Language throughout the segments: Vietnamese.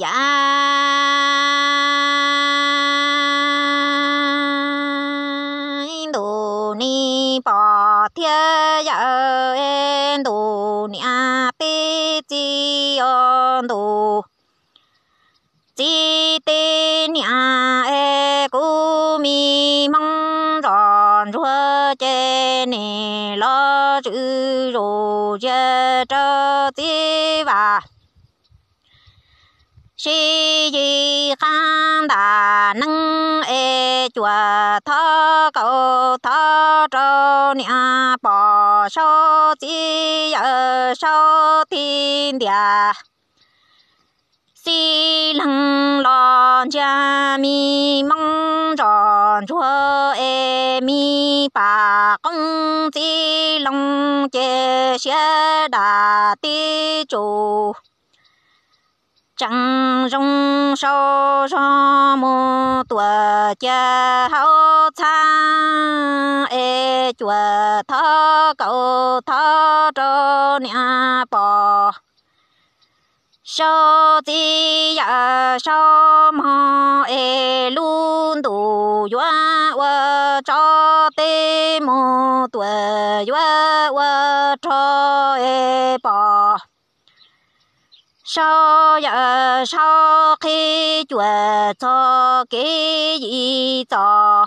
dạ. Đồ ni bỏ thiên dạ en đồ ni a ti chi on đồ chi tê ni a e cú mi mong tròn chúa chê ni lo chữ rô chê trơ tí và si di khang đà nâng e chùa thọ cầu thọ trâu nia bỏ số chi ở số thiên địa si lăng lo cha mi mong tròn chúa e mi bà công chi long chê xe đà ti chủ chẳng rong sâu cho mô tuổi cha hậu cha e chùa thọ cầu thọ trô nhà bò. Sâu chi ya sâu mô e luôn đủ yua wa cho tê mô tuổi yua wa cho e bò sau giờ sau khi chùa cho cái gì cho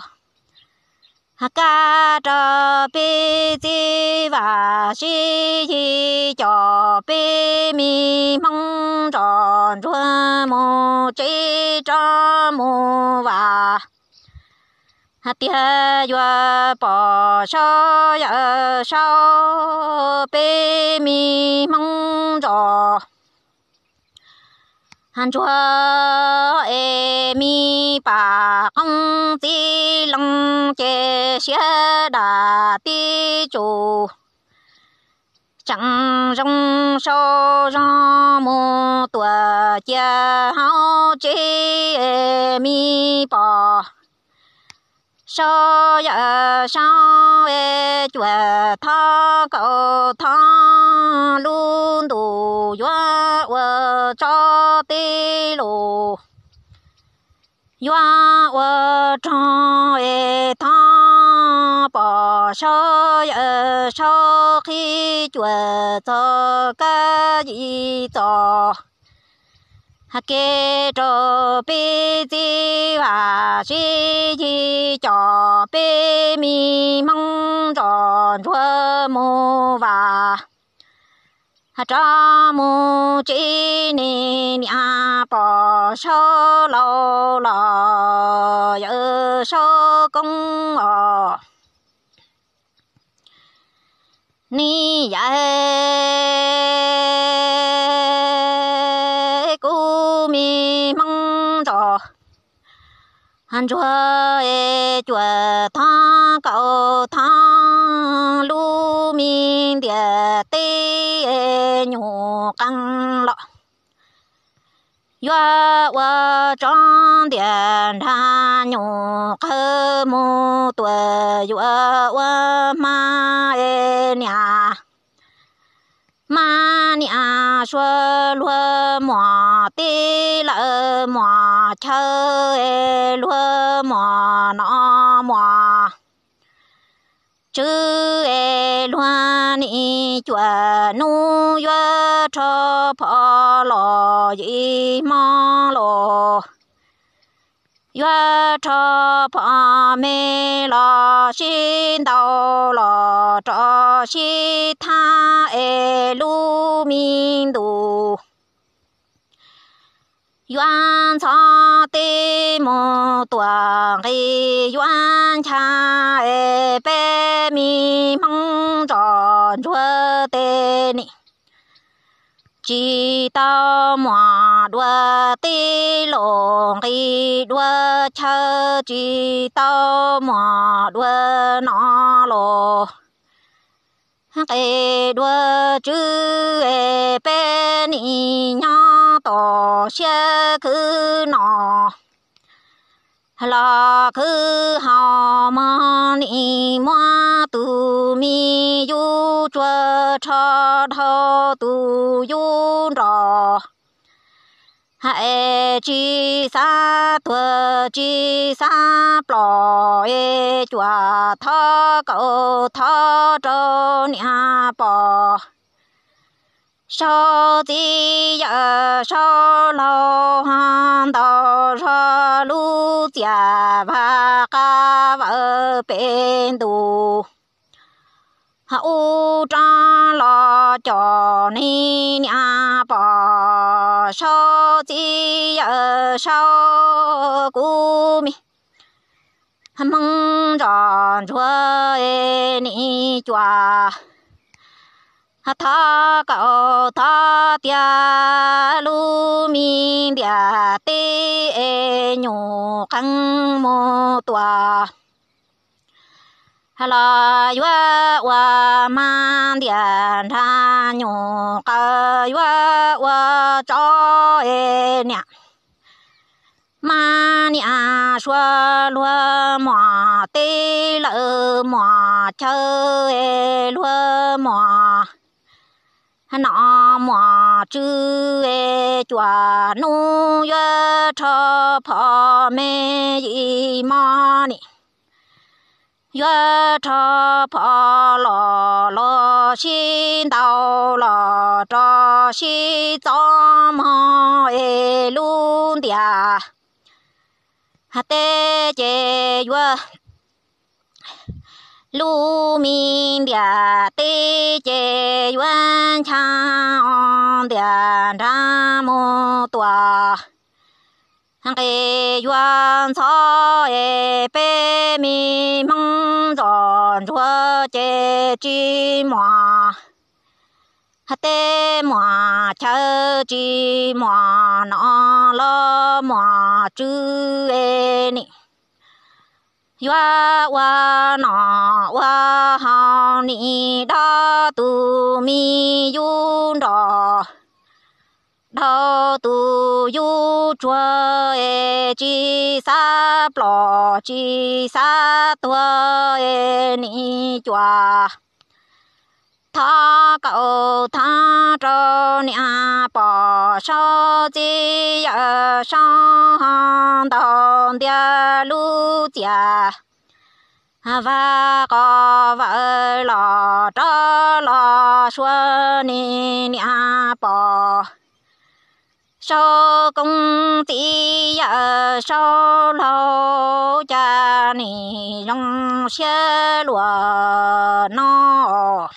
ca cho bê chi và si chi cho bê mi mong tròn chùa mô chi cho mô và. Tia yua bỏ sau giờ sau bê mi mong tròn han chúa e mi pa công ti long chê xia đà ti chủ chẳng rong sâu ra mô tùa chia hao chế e mi pa sao ya sao e chùa tha cầu tha luôn đủ yua cho tê lô yua wa cho e tha bỏ sao ya sao khi chùa cho cái gì cho kê trò bê di và si chi cho bê mi mong tròn chua mô và cho mu chi ni ni a po sho lo lo yơ sho công o ni ya ku mi mong cho han chua e chua tha cao tha mi địa tê e căng lọ. Yua wa trong địa đa nhủ khơ mô tuệ yua wa ma e nhà ma nhà xua lúa mò tê lợ mò chơi e lúa mò nọ mò chư e lúa ni chua nu yua cho phò lò yi mò lò yua cho phò mê lò xin đầu lò cho si tha e lu min du yuan cha tê tua tuа ri yuan cha e pe mi mong tròn chua tê ni. Chỉ tao mà đua tê lồng đi đua cha chỉ tao mà đua nó lô. Cái đua chữ e pe ni nhá tổ xe cứ nọ là cứ hò mò ni mua tu mi yu chua cho thọ tu yu rò. Hãy chi sa thua chi sa bỏ e chua thọ cầu thọ trâu nhà bỏ sao gì giờ sao lo han đầu sao lu chia và ca vợ bên đủ hậu trang lo cho ni nhà bỏ sao gì giờ sao cú mi. Mong tròn chúa ni chùa tha cậu tha tia lu mi dia tê e nhủ căng mô tòa la yua wa man dian tha nhu ca yua wa cho e nya ma nya xua lua mò tê lợ mò chơ e lua mò nọ mò chư ê chùa nu yê thơ phò mê y mò ni. Yê thơ phò lò lò xin đào lò trò xí cho mò ê luôn địa hà tê chê yê lu min dia tê chê yuan chang dia ra mô tòa hàng kê yuan cho e mi mong tròn chúa chê chi mò hà tê mò chơ chi mò nó lo mò chư yua, wa, nọ, wa, ha, ni, da, tu, mi, yu đỏ đo tu, yu, chua e chi, sa, plo, chi, sa, tua e ni, chua tha cậu tha cho nhà bỏ sao chi ở sao hàng đồng địa lu chia. Và có vợ lò cho lò xuân ni nhà bỏ sau công ty ở sau lâu cha ni trong xe lúa nó